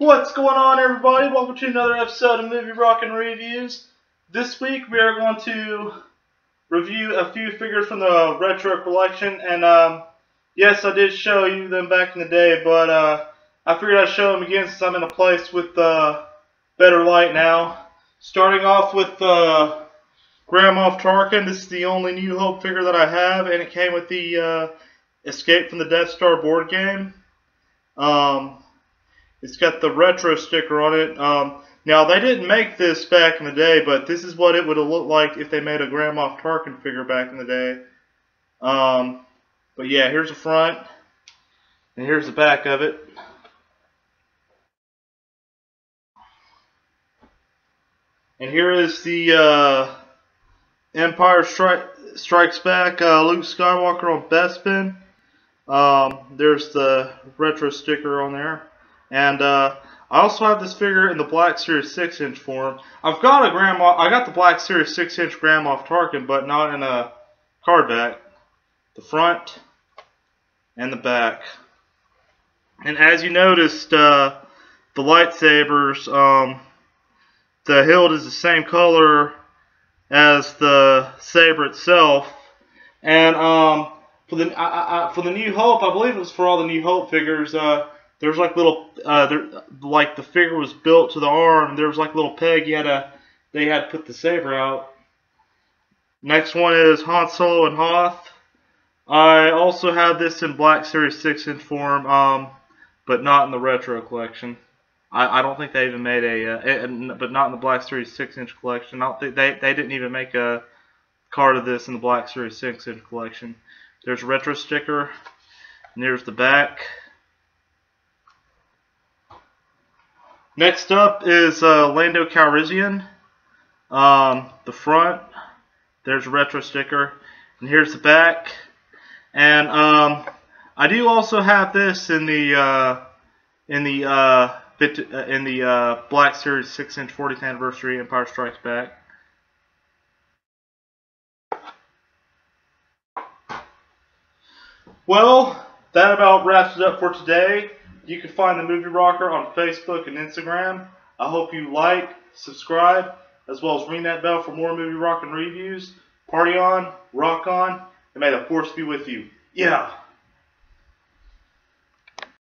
What's going on, everybody? Welcome to another episode of Movie Rockin' Reviews. This week we are going to review a few figures from the retro collection, and um, yes, I did show you them back in the day, but uh, I figured I'd show them again since I'm in a place with uh, better light now. Starting off with uh, Grand Moff Tarkin. This is the only New Hope figure that I have, and it came with the uh, Escape from the Death Star board game. Um, it's got the retro sticker on it. Um, now, they didn't make this back in the day, but this is what it would have looked like if they made a Grand Moff Tarkin figure back in the day. Um, but yeah, here's the front, and here's the back of it. And here is the uh, Empire Stri Strikes Back uh, Luke Skywalker on Bespin. Um, there's the retro sticker on there. And uh, I also have this figure in the Black Series 6 inch form. I've got a grandma. I got the Black Series 6 inch Grand Moff Tarkin, but not in a card back. The front and the back. And as you noticed, uh, the lightsabers, um, the hilt is the same color as the saber itself. And um, for the I, I, for the New Hope, I believe it was for all the New Hope figures. Uh, there's like little, uh, there, like the figure was built to the arm. There was like a little peg. You had to, they had to put the saber out. Next one is Han Solo and Hoth. I also have this in Black Series 6 inch form, um, but not in the retro collection. I, I don't think they even made a, uh, but not in the Black Series 6 inch collection. I don't think they, they didn't even make a card of this in the Black Series 6 inch collection. There's a retro sticker, and there's the back. Next up is uh, Lando Calrissian. Um, the front, there's a retro sticker, and here's the back. And um, I do also have this in the uh, in the uh, bit, uh, in the uh, Black Series 6-inch 40th anniversary Empire Strikes Back. Well, that about wraps it up for today. You can find the Movie Rocker on Facebook and Instagram. I hope you like, subscribe, as well as ring that bell for more Movie Rockin' reviews. Party on, rock on, and may the force be with you. Yeah.